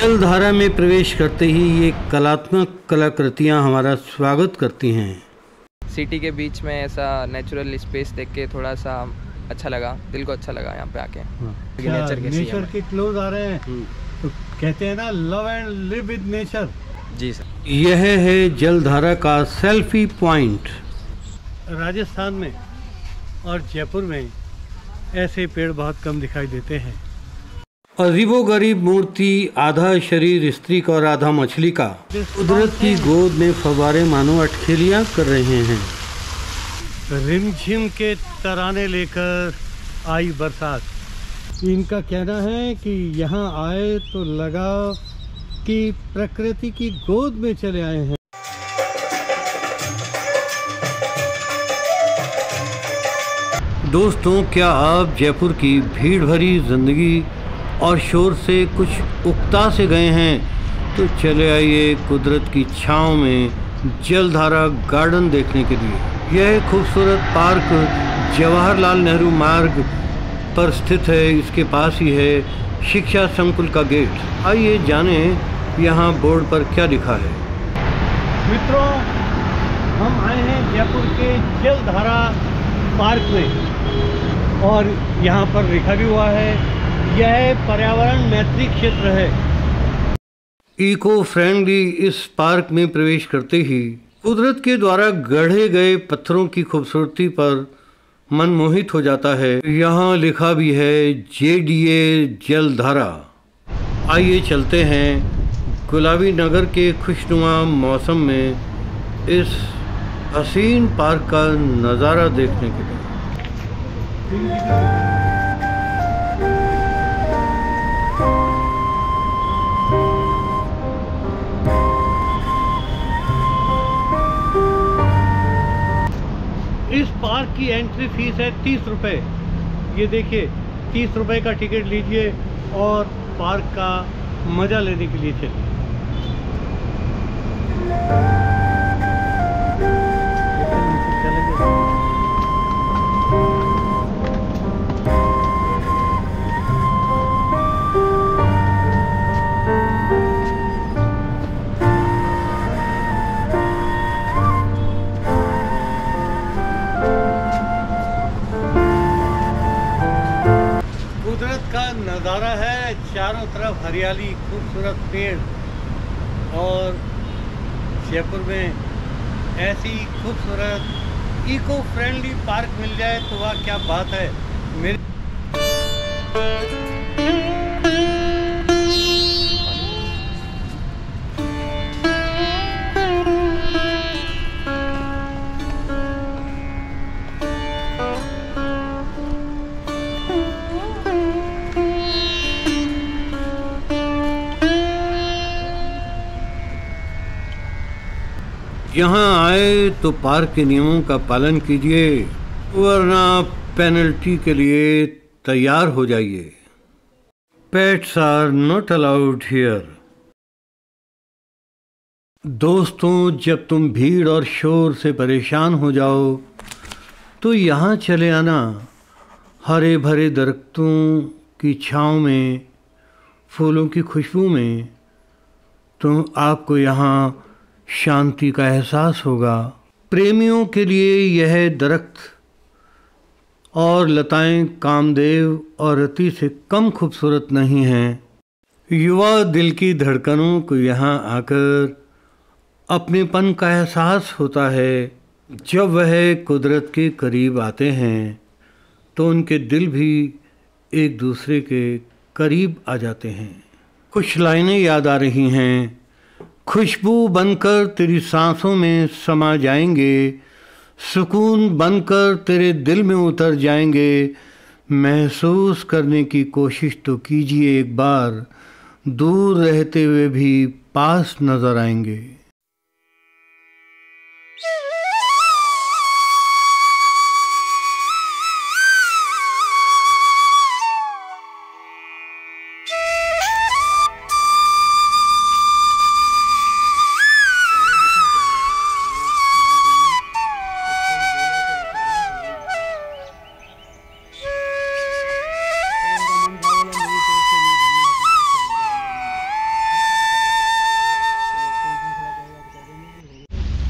जलधारा में प्रवेश करते ही ये कलात्मक कलाकृतियाँ हमारा स्वागत करती हैं। सिटी के बीच में ऐसा नेचुरल स्पेस देख के थोड़ा सा अच्छा लगा दिल को अच्छा लगा यहाँ पे आके। नेचर है नेचर के क्लोज आ रहे हैं? तो कहते हैं ना love and live with nature ji sir. यह है जलधारा का सेल्फी पॉइंट राजस्थान में और जयपुर में ऐसे पेड़ बहुत कम दिखाई देते हैं। अजीबो गरीब मूर्ति आधा शरीर स्त्री का और आधा मछली का। कुदरत की गोद में फवारे मानो अटखेलियाँ कर रहे हैं। रिमझिम के तराने लेकर आई बरसात। इनका कहना है कि यहाँ आए तो लगा कि प्रकृति की गोद में चले आए हैं। दोस्तों क्या आप जयपुर की भीड़ भरी ज़िंदगी और शोर से कुछ उकता से गए हैं। तो चले आइए कुदरत की छाँव में जलधारा गार्डन देखने के लिए। यह खूबसूरत पार्क, जवाहरलाल नेहरू मार्ग पर स्थित है। इसके पास ही है शिक्षा संकुल का गेट। आइए जाने यहाँ बोर्ड पर क्या लिखा है। मित्रों, हम आए हैं जयपुर के जलधारा पार्क में और यहाँ पर लिखा भी हुआ है यह पर्यावरण मैत्री क्षेत्र है। इको फ्रेंडली इस पार्क में प्रवेश करते ही कुदरत के द्वारा गढ़े गए पत्थरों की खूबसूरती पर मन मोहित हो जाता है। यहाँ लिखा भी है जे डी ए जलधारा। आइए चलते हैं गुलाबी नगर के खुशनुमा मौसम में इस हसीन पार्क का नज़ारा देखने के लिए। एंट्री फ़ीस है, तीस रुपये ये देखिए, तीस रुपये का टिकट लीजिए और पार्क का मज़ा लेने के लिए चलिए। है, चारों तरफ़ हरियाली, खूबसूरत पेड़ और जयपुर में ऐसी खूबसूरत इको फ्रेंडली पार्क मिल जाए तो वह क्या बात है। मेरे यहाँ आए तो पार्क के नियमों का पालन कीजिए, वरना पेनल्टी के लिए तैयार हो जाइए। Pets are not allowed here. दोस्तों, जब तुम भीड़ और शोर से परेशान हो जाओ तो यहाँ चले आना। हरे भरे दरख्तों की छाँव में, फूलों की खुशबू में तो आपको यहाँ शांति का एहसास होगा। प्रेमियों के लिए यह दरख्त और लताएँ कामदेव और रति से कम खूबसूरत नहीं हैं। युवा दिल की धड़कनों को यहाँ आकर अपनेपन का एहसास होता है। जब वह कुदरत के करीब आते हैं तो उनके दिल भी एक दूसरे के करीब आ जाते हैं। कुछ लाइनें याद आ रही हैं। खुशबू बनकर तेरी सांसों में समा जाएँगे, सुकून बनकर तेरे दिल में उतर जाएँगे। महसूस करने की कोशिश तो कीजिए एक बार, दूर रहते हुए भी पास नज़र आएँगे।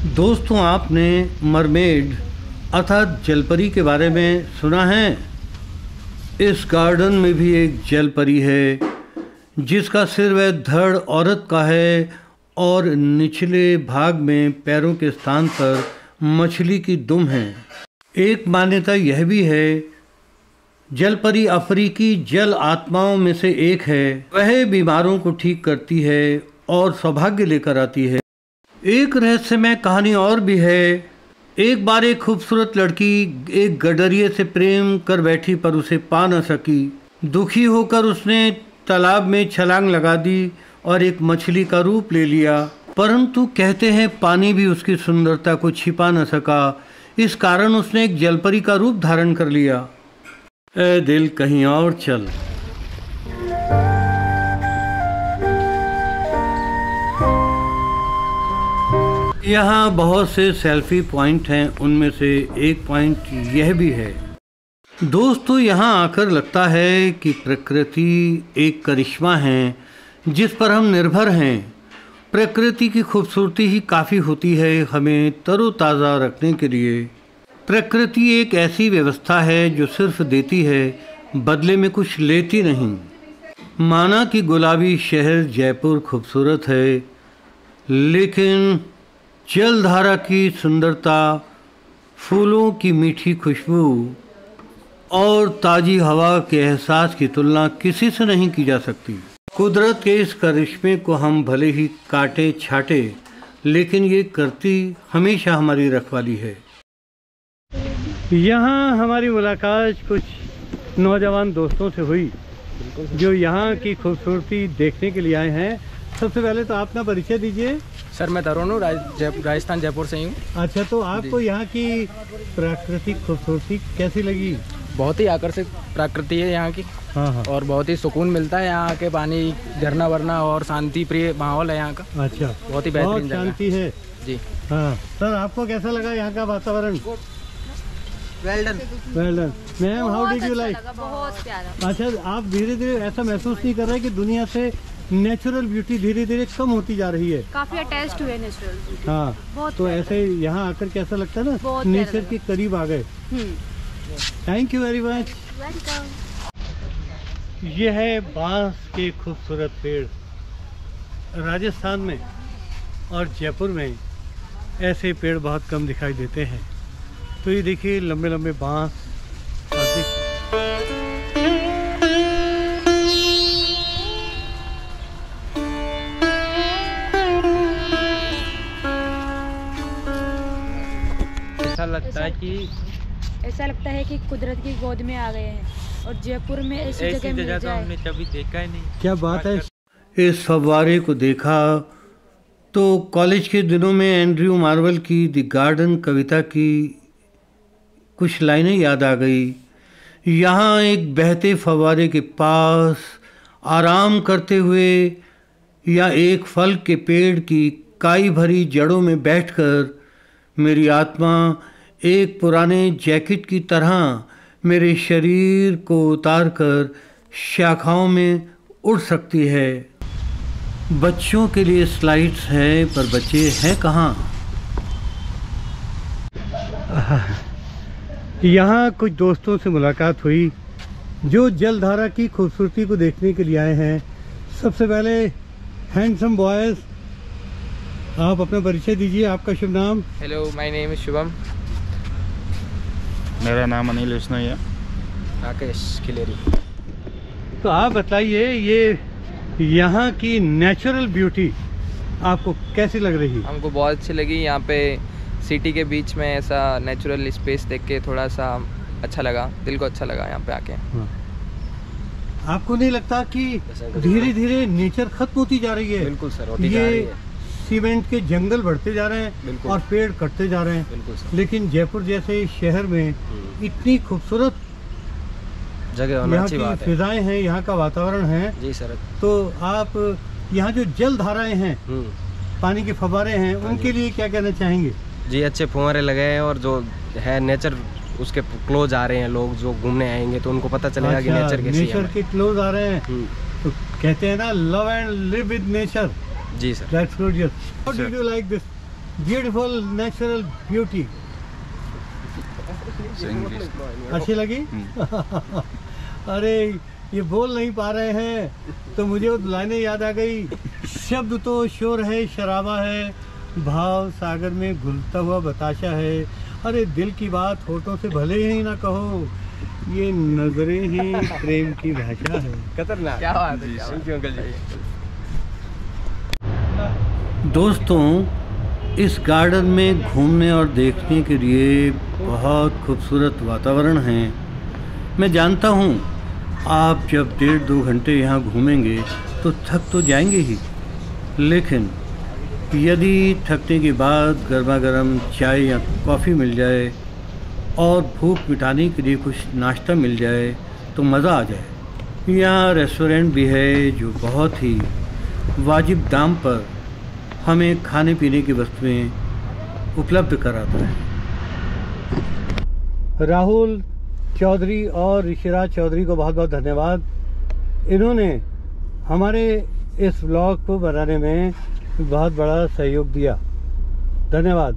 दोस्तों, आपने मरमेड अर्थात जलपरी के बारे में सुना है? इस गार्डन में भी एक जलपरी है, जिसका सिर व धड़ औरत का है और निचले भाग में पैरों के स्थान पर मछली की दुम है। एक मान्यता यह भी है, जलपरी अफ्रीकी जल आत्माओं में से एक है। वह बीमारों को ठीक करती है और सौभाग्य लेकर आती है। एक रहस्यमय कहानी और भी है। एक बार एक खूबसूरत लड़की एक गडरिए से प्रेम कर बैठी पर उसे पा न सकी। दुखी होकर उसने तालाब में छलांग लगा दी और एक मछली का रूप ले लिया। परंतु कहते हैं पानी भी उसकी सुंदरता को छिपा न सका। इस कारण उसने एक जलपरी का रूप धारण कर लिया। ए, दिल कहीं और चल। यहाँ बहुत से सेल्फी पॉइंट हैं, उनमें से एक पॉइंट यह भी है। दोस्तों, यहाँ आकर लगता है कि प्रकृति एक करिश्मा है, जिस पर हम निर्भर हैं। प्रकृति की खूबसूरती ही काफ़ी होती है हमें तरोताज़ा रखने के लिए। प्रकृति एक ऐसी व्यवस्था है जो सिर्फ़ देती है, बदले में कुछ लेती नहीं। माना कि गुलाबी शहर जयपुर खूबसूरत है, लेकिन जलधारा की सुंदरता, फूलों की मीठी खुशबू और ताज़ी हवा के एहसास की तुलना किसी से नहीं की जा सकती। कुदरत के इस करिश्मे को हम भले ही काटे, छाटे, लेकिन ये करती हमेशा हमारी रखवाली है। यहाँ हमारी मुलाकात कुछ नौजवान दोस्तों से हुई, जो यहाँ की खूबसूरती देखने के लिए आए हैं। सबसे पहले तो आप ना परिचय दीजिए। सर मैं तरुण हूँ राजस्थान जयपुर से ही हूँ। अच्छा तो आपको यहाँ की प्राकृतिक खूबसूरती कैसी लगी? बहुत ही आकर्षित प्रकृति है यहाँ की। हाँ हाँ। और बहुत ही सुकून मिलता है यहाँ के पानी झरना वरना और शांति प्रिय माहौल है यहाँ का। अच्छा। बहुत ही बेहतरीन शांति है। जी। हाँ। सर आपको कैसा लगा यहाँ का वातावरण? Well done well done ma'am how did you like बहुत प्यारा। अच्छा आप धीरे धीरे ऐसा महसूस नहीं कर रहे कि दुनिया से नेचुरल ब्यूटी धीरे धीरे कम होती जा रही है। काफ़ी अटैच्ड हुए नेचुरल हाँ बहुत तो ऐसे यहाँ आकर कैसा लगता है ना नेचर के करीब आ गए। Thank you very much welcome ये है बाँस के खूबसूरत पेड़। राजस्थान में और जयपुर में ऐसे पेड़ बहुत कम दिखाई देते हैं। तो ये देखिए लंबे लंबे बाँस और देखिए लगता है कि ऐसा लगता है कि कुदरत की गोद में आ गए हैं और जयपुर में ऐसी जगह मिल तो जाए। हमने कभी देखा ही नहीं। क्या बात है? इस फव्वारे को देखा तो कॉलेज के दिनों में एंड्रयू मार्वल की द गार्डन कविता की कुछ लाइनें याद आ गई। यहाँ एक बहते फवारे के पास आराम करते हुए या एक फल के पेड़ की काई भरी जड़ों में बैठकर मेरी आत्मा एक पुराने जैकेट की तरह मेरे शरीर को उतार कर शाखाओं में उड़ सकती है। बच्चों के लिए स्लाइड्स हैं पर बच्चे हैं कहाँ? यहाँ कुछ दोस्तों से मुलाकात हुई जो जलधारा की खूबसूरती को देखने के लिए आए हैं। सबसे पहले हैंडसम बॉयज़ आप अपना परिचय दीजिए आपका शुभ नाम? Hello my name is Shubham मेरा नाम अनिल विष्णोई है। राकेश खिलेरी। तो आप बताइए ये यहाँ की नेचुरल ब्यूटी आपको कैसी लग रही? है हमको बहुत अच्छी लगी। यहाँ पे सिटी के बीच में ऐसा नेचुरल स्पेस देख के थोड़ा सा अच्छा लगा। दिल को अच्छा लगा यहाँ पे आके। हाँ। आपको नहीं लगता कि धीरे धीरे नेचर खत्म होती जा रही है? बिल्कुल सर होती जा रही है। सीमेंट के जंगल बढ़ते जा रहे हैं और पेड़ कटते जा रहे हैं। लेकिन जयपुर जैसे शहर में इतनी खूबसूरत जगह यहाँ की फिजाएँ हैं यहाँ का वातावरण है। जी सर। तो आप यहाँ जो जल धाराएँ हैं हम्म। पानी के फव्वारे हैं हाँ उनके लिए क्या कहना चाहेंगे? जी अच्छे फुहारे लगे हैं और जो है नेचर उसके क्लोज आ रहे हैं लोग जो घूमने आएँगे तो उनको पता चलेगा कि अच्छा, नेचर कैसी नेचर के क्लोज आ रहे हैं। हम्म, तो कहते हैं ना love and live with nature. Ji sir that's good yes how did you like this beautiful natural beauty अच्छी लगी? अरे ये बोल नहीं पा रहे हैं। तो मुझे वो लाइनें याद आ गई। शब्द तो शोर है शराबा है। भाव सागर में घुलता हुआ बताशा है। अरे दिल की बात होठों से भले ही ना कहो। ये नज़रें ही प्रेम की भाषा है। खतरनाक। क्या बात है क्या थैंक यू अंकल जी दोस्तों, इस गार्डन में घूमने और देखने के लिए बहुत खूबसूरत वातावरण है। मैं जानता हूँ, आप जब डेढ़ दो घंटे यहाँ घूमेंगे तो थक तो जाएँगे ही। लेकिन, यदि थकने के बाद गर्मा गर्म चाय या कॉफ़ी मिल जाए और भूख मिटाने के लिए कुछ नाश्ता मिल जाए तो मज़ा आ जाए। यहाँ रेस्टोरेंट भी है जो बहुत ही वाजिब दाम पर हमें खाने पीने की वस्तुएँ उपलब्ध कराता है। राहुल चौधरी और ऋषिराज चौधरी को बहुत बहुत धन्यवाद। इन्होंने हमारे इस ब्लॉग को बनाने में बहुत बड़ा सहयोग दिया। धन्यवाद।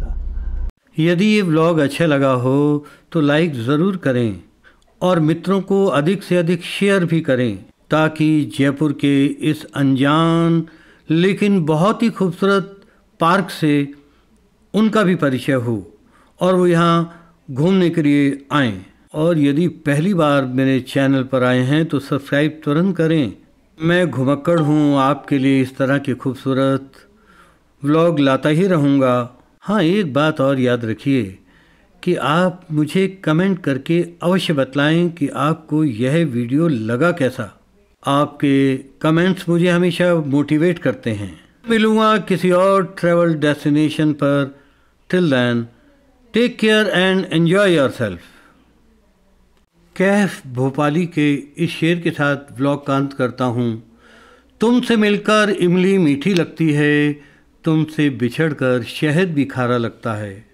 यदि ये व्लॉग अच्छा लगा हो तो लाइक ज़रूर करें और मित्रों को अधिक से अधिक शेयर भी करें ताकि जयपुर के इस अनजान लेकिन बहुत ही खूबसूरत पार्क से उनका भी परिचय हो और वो यहाँ घूमने के लिए आएँ। और यदि पहली बार मेरे चैनल पर आए हैं तो सब्सक्राइब तुरंत करें। मैं घुमक्कड़ हूँ। आपके लिए इस तरह के खूबसूरत व्लॉग लाता ही रहूँगा। हाँ एक बात और याद रखिए कि आप मुझे कमेंट करके अवश्य बतलाएँ कि आपको यह वीडियो लगा कैसा। आपके कमेंट्स मुझे हमेशा मोटिवेट करते हैं। मिलूँगा किसी और ट्रैवल डेस्टिनेशन पर। Till then take care and enjoy yourself Kaif Bhopali के इस शेर के साथ ब्लॉग का अंत करता हूँ। तुमसे मिलकर इमली मीठी लगती है, तुमसे बिछड़कर शहद भी खारा लगता है।